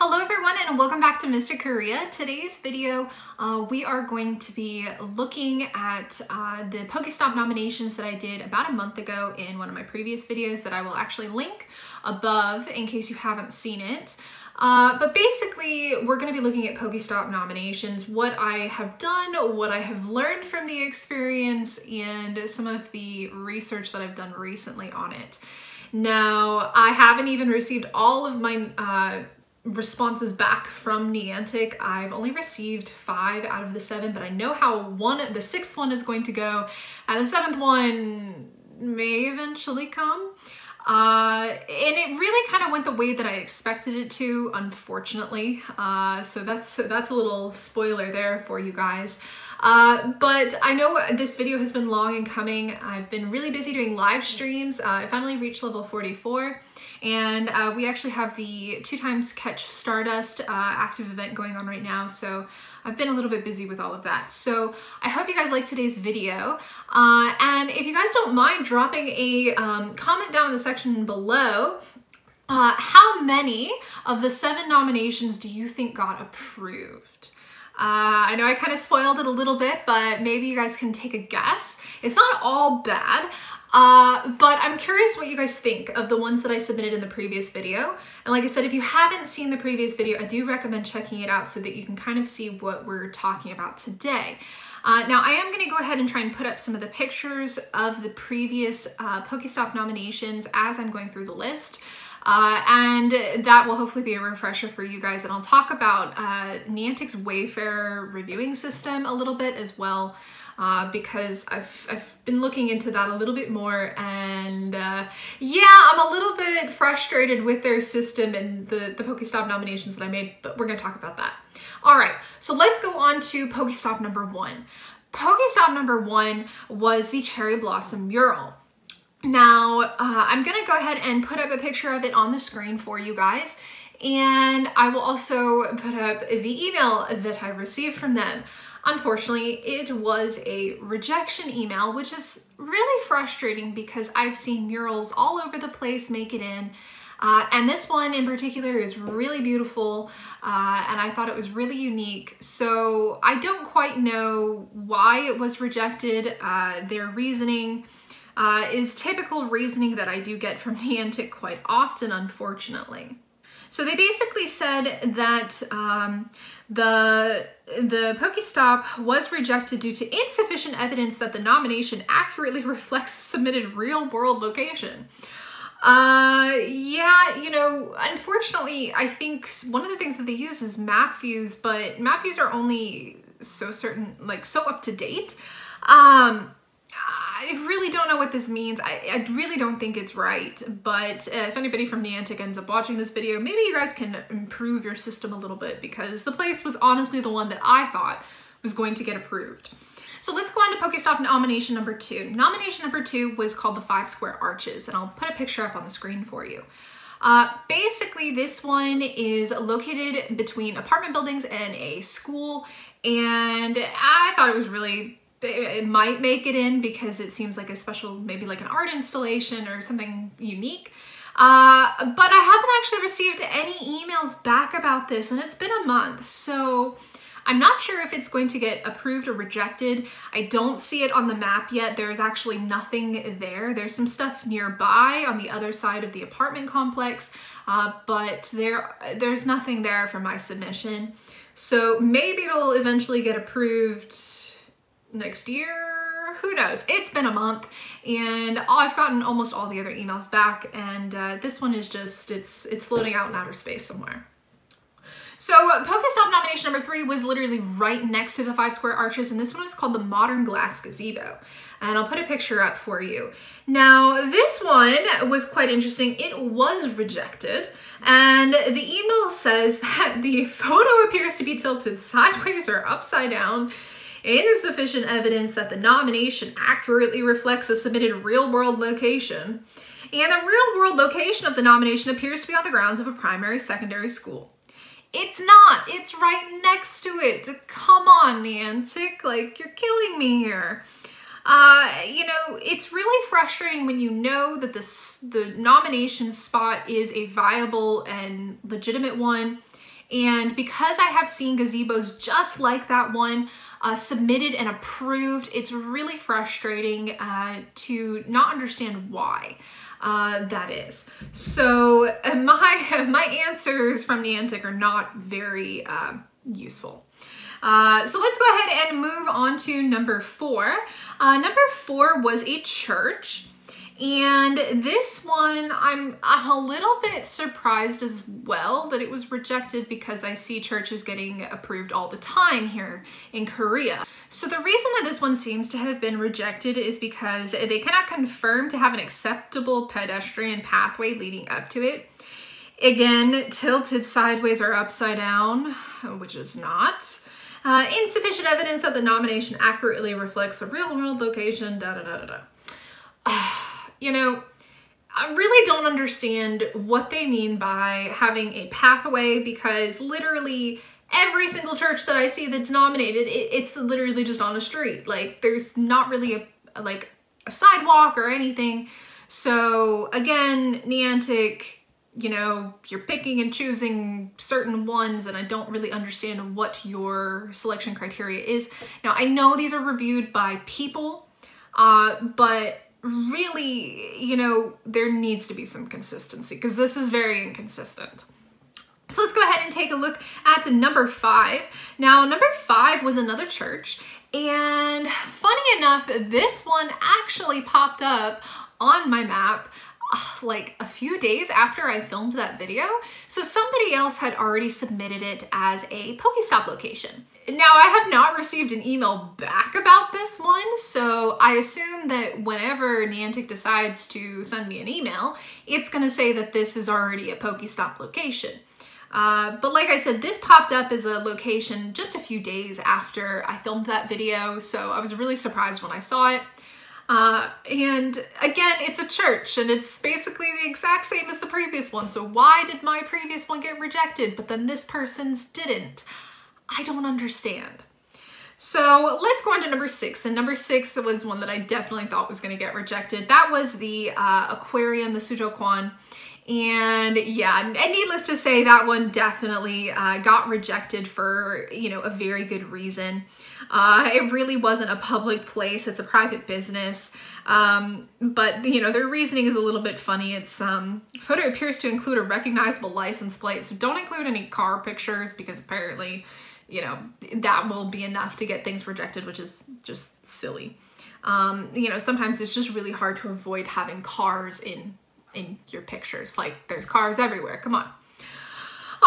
Hello everyone and welcome back to Mystic Korea. Today's video uh, we are going to be looking at uh, the Pokestop nominations that I did about a month ago in one of my previous videos that I will actually link above in case you haven't seen it. Uh, but basically, we're going to be looking at Pokestop nominations, what I have done, what I have learned from the experience, and some of the research that I've done recently on it. Now, I haven't even received all of my uh, responses back from Niantic. I've only received five out of the seven, but I know how one, the sixth one is going to go, and the seventh one may eventually come. Uh, and it really kind of went the way that I expected it to, unfortunately. Uh, so that's that's a little spoiler there for you guys. Uh, but I know this video has been long in coming. I've been really busy doing live streams. Uh, I finally reached level 44 and uh, we actually have the two times catch Stardust uh, active event going on right now. So I've been a little bit busy with all of that. So I hope you guys like today's video. Uh, and if you guys don't mind dropping a um, comment down in the section below, uh, how many of the seven nominations do you think got approved? Uh, I know I kind of spoiled it a little bit, but maybe you guys can take a guess. It's not all bad, uh, but I'm curious what you guys think of the ones that I submitted in the previous video. And like I said, if you haven't seen the previous video, I do recommend checking it out so that you can kind of see what we're talking about today. Uh, now I am going to go ahead and try and put up some of the pictures of the previous uh, Pokestop nominations as I'm going through the list. Uh, and that will hopefully be a refresher for you guys. And I'll talk about uh, Niantic's Wayfarer reviewing system a little bit as well. Uh, because I've, I've been looking into that a little bit more and uh, yeah, I'm a little bit frustrated with their system and the, the Pokestop nominations that I made, but we're gonna talk about that. All right, so let's go on to Pokestop number one. Pokestop number one was the Cherry Blossom mural. Now, uh, I'm gonna go ahead and put up a picture of it on the screen for you guys. And I will also put up the email that I received from them. Unfortunately, it was a rejection email, which is really frustrating because I've seen murals all over the place make it in. Uh, and this one in particular is really beautiful uh, and I thought it was really unique. So I don't quite know why it was rejected. Uh, their reasoning uh, is typical reasoning that I do get from Niantic quite often, unfortunately. So they basically said that um, the the Pokestop was rejected due to insufficient evidence that the nomination accurately reflects the submitted real-world location. Uh, yeah, you know, unfortunately, I think one of the things that they use is map views, but map views are only so certain, like so up to date. Um, I really don't know what this means. I, I really don't think it's right, but if anybody from Niantic ends up watching this video, maybe you guys can improve your system a little bit because the place was honestly the one that I thought was going to get approved. So let's go on to Pokestop nomination number two. Nomination number two was called the Five Square Arches, and I'll put a picture up on the screen for you. Uh, basically, this one is located between apartment buildings and a school, and I thought it was really it might make it in because it seems like a special, maybe like an art installation or something unique. Uh, but I haven't actually received any emails back about this and it's been a month. So I'm not sure if it's going to get approved or rejected. I don't see it on the map yet. There's actually nothing there. There's some stuff nearby on the other side of the apartment complex, uh, but there there's nothing there for my submission. So maybe it'll eventually get approved next year who knows it's been a month and i've gotten almost all the other emails back and uh, this one is just it's it's floating out in outer space somewhere so Pokestop nomination number three was literally right next to the five square arches and this one was called the Modern Glass Gazebo. And I'll put a picture up for you. Now this one was quite interesting. It was rejected and the email says that the photo appears to be tilted sideways or upside down insufficient evidence that the nomination accurately reflects a submitted real-world location, and the real-world location of the nomination appears to be on the grounds of a primary secondary school. It's not. It's right next to it. Come on, Niantic. Like, you're killing me here. Uh, you know, it's really frustrating when you know that this, the nomination spot is a viable and legitimate one And because I have seen gazebos just like that one uh, submitted and approved, it's really frustrating uh, to not understand why. Uh, that is. So uh, my my answers from Niantic are not very uh, useful. Uh, so let's go ahead and move on to number four. Uh, number four was a church. And this one, I'm, a little bit surprised as well that it was rejected because I see churches getting approved all the time here in Korea. So the reason that this one seems to have been rejected is because they cannot confirm to have an acceptable pedestrian pathway leading up to it. Again, tilted sideways or upside down, which is not. Uh, insufficient evidence that the nomination accurately reflects the real world location, da da da da da. You know, I really don't understand what they mean by having a pathway because literally every single church that I see that's nominated, it, it's literally just on a street. Like there's not really a, like a sidewalk or anything. So again, Niantic, you know, you're picking and choosing certain ones and I don't really understand what your selection criteria is. Now I know these are reviewed by people, uh, but really, you know, there needs to be some consistency because this is very inconsistent. So let's go ahead and take a look at number five. Now, number five was another church. And funny enough, this one actually popped up on my map like a few days after I filmed that video. So somebody else had already submitted it as a Pokestop location. Now I have not received an email back about this one, so I assume that whenever Niantic decides to send me an email, it's gonna say that this is already a Pokestop location. Uh, but like I said, this popped up as a location just a few days after I filmed that video, so I was really surprised when I saw it. Uh, and again, it's a church and it's basically the exact same as the previous one. So why did my previous one get rejected, but then this person's didn't? I don't understand. So let's go on to number six. And number six was one that I definitely thought was going to get rejected. That was the uh, aquarium, the Sujokwon. And yeah, and needless to say, that one definitely uh, got rejected for, you know, a very good reason. Uh, it really wasn't a public place. It's a private business. Um, but, you know, their reasoning is a little bit funny. It's, um, photo appears to include a recognizable license plate. So don't include any car pictures because apparently you know, that will be enough to get things rejected, which is just silly. Um, you know, sometimes it's just really hard to avoid having cars in in your pictures. Like there's cars everywhere. Come on.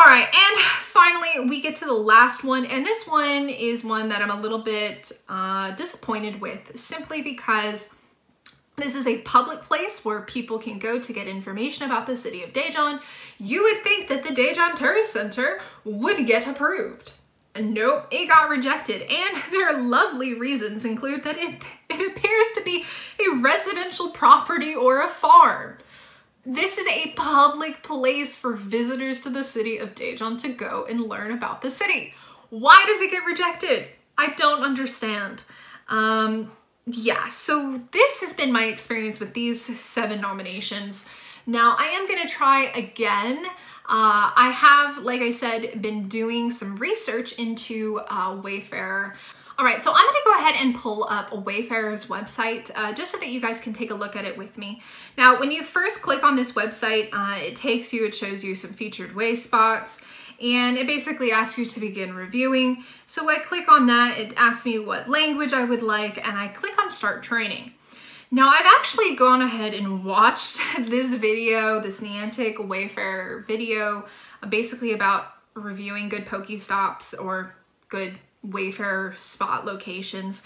All right, and finally we get to the last one, and this one is one that I'm a little bit uh, disappointed with, simply because this is a public place where people can go to get information about the city of Daejeon. You would think that the Daejeon Tourist Center would get approved. Nope, it got rejected. And their lovely reasons include that it, it appears to be a residential property or a farm. This is a public place for visitors to the city of Daejeon to go and learn about the city. Why does it get rejected? I don't understand. Um, yeah, so this has been my experience with these seven nominations. Now I am gonna try again uh, I have, like I said, been doing some research into uh, Wayfarer. All right, so I'm gonna go ahead and pull up Wayfarer's website uh, just so that you guys can take a look at it with me. Now, when you first click on this website, uh, it takes you, it shows you some featured way spots, and it basically asks you to begin reviewing. So I click on that, it asks me what language I would like, and I click on start training. Now I've actually gone ahead and watched this video, this Niantic Wayfarer video, basically about reviewing good Pokestops or good Wayfarer spot locations.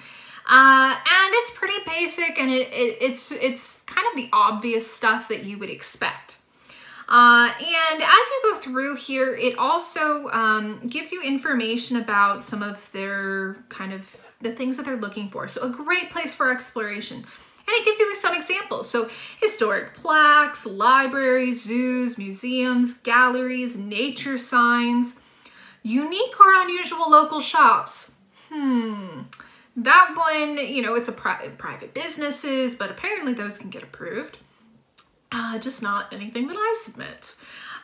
Uh, and it's pretty basic and it, it, it's, it's kind of the obvious stuff that you would expect. Uh, and as you go through here, it also um, gives you information about some of their kind of the things that they're looking for. So a great place for exploration. And it gives you some examples. So historic plaques, libraries, zoos, museums, galleries, nature signs, unique or unusual local shops. Hmm, that one, you know, it's a pri private businesses, but apparently those can get approved. Uh, just not anything that I submit.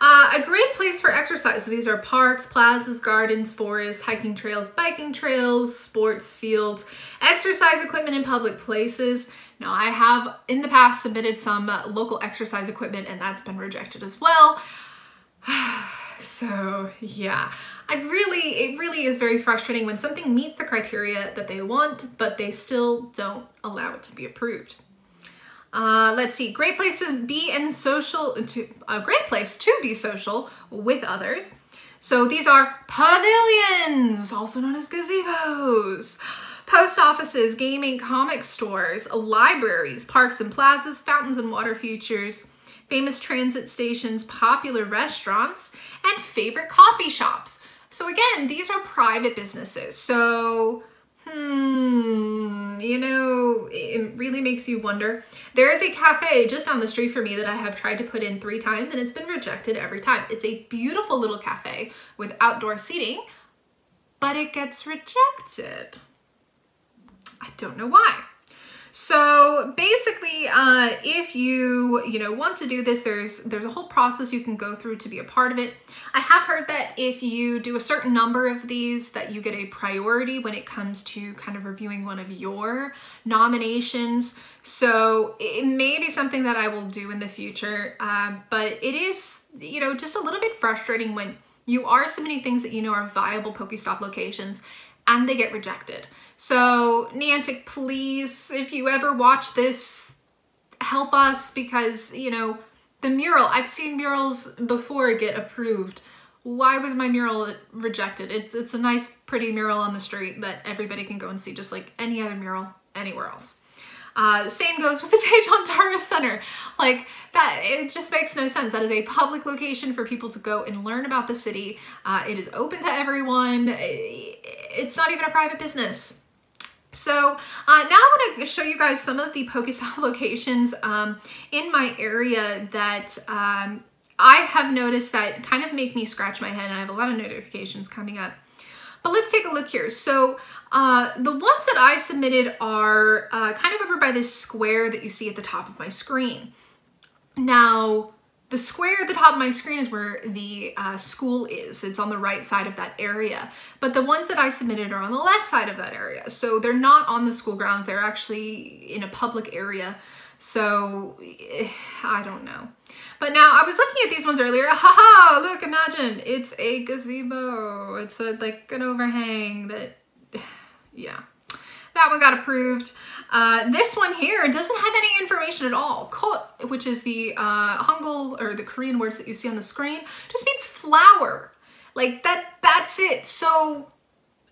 Uh, a great place for exercise. So these are parks, plazas, gardens, forests, hiking trails, biking trails, sports fields, exercise equipment in public places. Now I have in the past submitted some uh, local exercise equipment and that's been rejected as well. so yeah, I really, it really is very frustrating when something meets the criteria that they want, but they still don't allow it to be approved. Uh, let's see, great place to be and social, to, a great place to be social with others. So these are pavilions, also known as gazebos, post offices, gaming, comic stores, libraries, parks and plazas, fountains and water features, famous transit stations, popular restaurants, and favorite coffee shops. So again, these are private businesses. So hmm, you know, it really makes you wonder. There is a cafe just down the street for me that I have tried to put in three times and it's been rejected every time. It's a beautiful little cafe with outdoor seating, but it gets rejected. I don't know why. So basically, uh, if you, you know, want to do this, there's, there's a whole process you can go through to be a part of it. I have heard that if you do a certain number of these, that you get a priority when it comes to kind of reviewing one of your nominations. So it may be something that I will do in the future, uh, but it is, you know, just a little bit frustrating when you are submitting things that you know are viable Pokestop locations and they get rejected. So Niantic, please, if you ever watch this, help us because, you know, the mural, I've seen murals before get approved. Why was my mural rejected? It's, it's a nice, pretty mural on the street that everybody can go and see just like any other mural anywhere else. Uh, same goes with the Daejeon Tourist Center. Like that, it just makes no sense. That is a public location for people to go and learn about the city. Uh, it is open to everyone. It's not even a private business. So uh, now I want to show you guys some of the Pokestop locations um, in my area that um, I have noticed that kind of make me scratch my head. and I have a lot of notifications coming up. But let's take a look here. So uh, the ones that I submitted are uh, kind of over by this square that you see at the top of my screen. Now, the square at the top of my screen is where the uh, school is. It's on the right side of that area. But the ones that I submitted are on the left side of that area. So they're not on the school grounds. They're actually in a public area. So eh, I don't know. But now I was looking at these ones earlier. Haha, look, imagine it's a gazebo. It's a, like an overhang that, yeah. That one got approved. Uh, this one here doesn't have any information at all. Kot, which is the uh, Hangul or the Korean words that you see on the screen, just means flower. Like that, that's it. So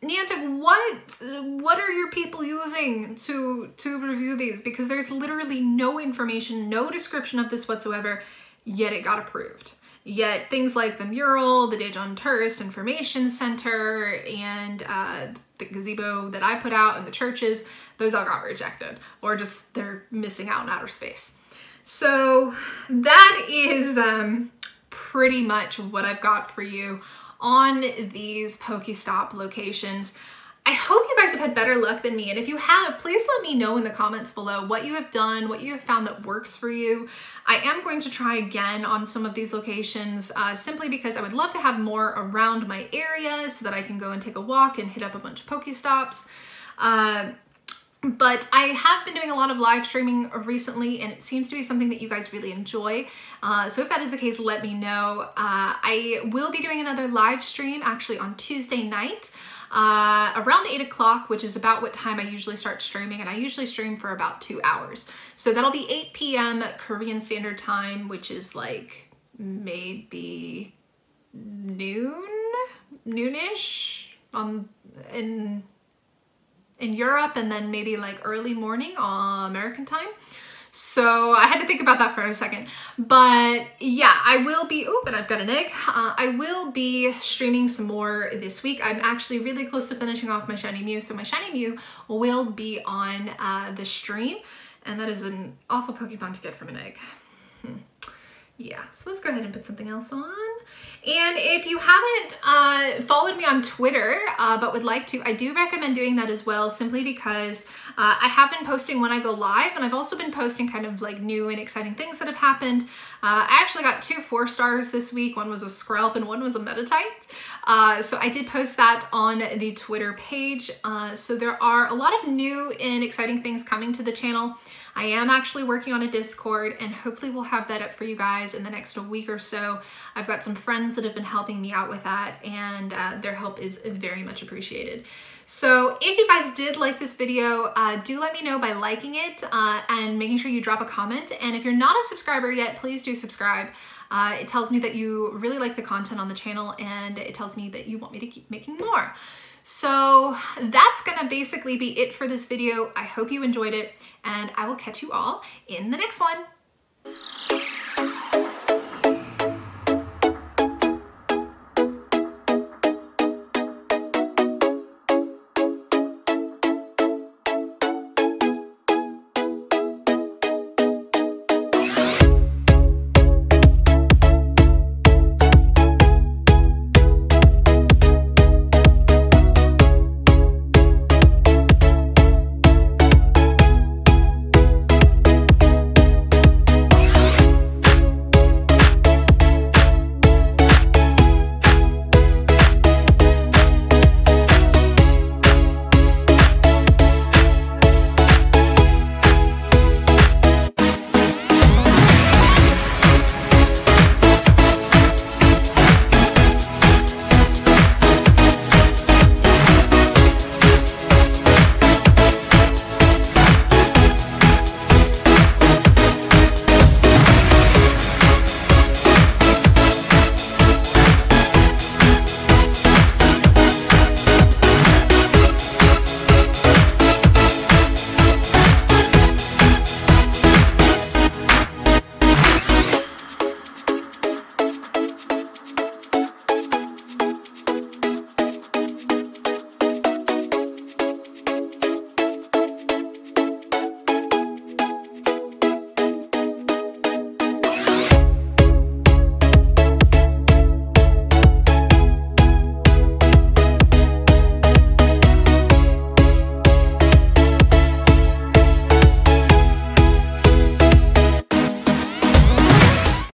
Niantic, what what are your people using to to review these? Because there's literally no information, no description of this whatsoever, yet it got approved. Yet things like the mural, the Daejeon Tourist Information Center, and uh, the gazebo that I put out and the churches, those all got rejected or just they're missing out in outer space. So that is um, pretty much what I've got for you on these Pokestop locations. I hope you guys have had better luck than me. And if you have, please let me know in the comments below what you have done, what you have found that works for you. I am going to try again on some of these locations uh, simply because I would love to have more around my area so that I can go and take a walk and hit up a bunch of Pokestops. Uh, but I have been doing a lot of live streaming recently and it seems to be something that you guys really enjoy. Uh, so if that is the case, let me know. Uh, I will be doing another live stream actually on Tuesday night uh, around 8 o'clock, which is about what time I usually start streaming, and I usually stream for about two hours. So that'll be 8 p.m. Korean Standard Time, which is like maybe noon, noonish um, in in Europe and then maybe like early morning on American time. So I had to think about that for a second. But yeah, I will be, oh, but I've got an egg. Uh, I will be streaming some more this week. I'm actually really close to finishing off my Shiny Mew. So my Shiny Mew will be on uh, the stream. And that is an awful Pokemon to get from an egg. Hmm. Yeah, so let's go ahead and put something else on. And if you haven't uh, followed me on Twitter, uh, but would like to, I do recommend doing that as well, simply because uh, I have been posting when I go live, and I've also been posting kind of like new and exciting things that have happened. Uh, I actually got two four stars this week. One was a Skrelp and one was a Meditite. Uh, so I did post that on the Twitter page. Uh, so there are a lot of new and exciting things coming to the channel. I am actually working on a Discord and hopefully we'll have that up for you guys in the next week or so. I've got some friends that have been helping me out with that and uh, their help is very much appreciated. So if you guys did like this video, uh, do let me know by liking it uh, and making sure you drop a comment. And if you're not a subscriber yet, please do subscribe. Uh, it tells me that you really like the content on the channel and it tells me that you want me to keep making more. So that's gonna basically be it for this video. I hope you enjoyed it and I will catch you all in the next one.